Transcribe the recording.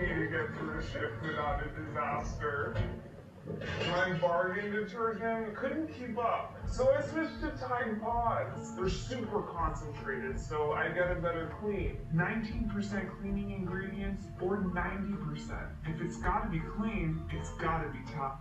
Need to get through a shift without a disaster. My bargain detergent couldn't keep up, so I switched to Tide Pods. They're super concentrated, so I get a better clean. 19% cleaning ingredients or 90%. If it's gotta be clean, it's gotta be tough.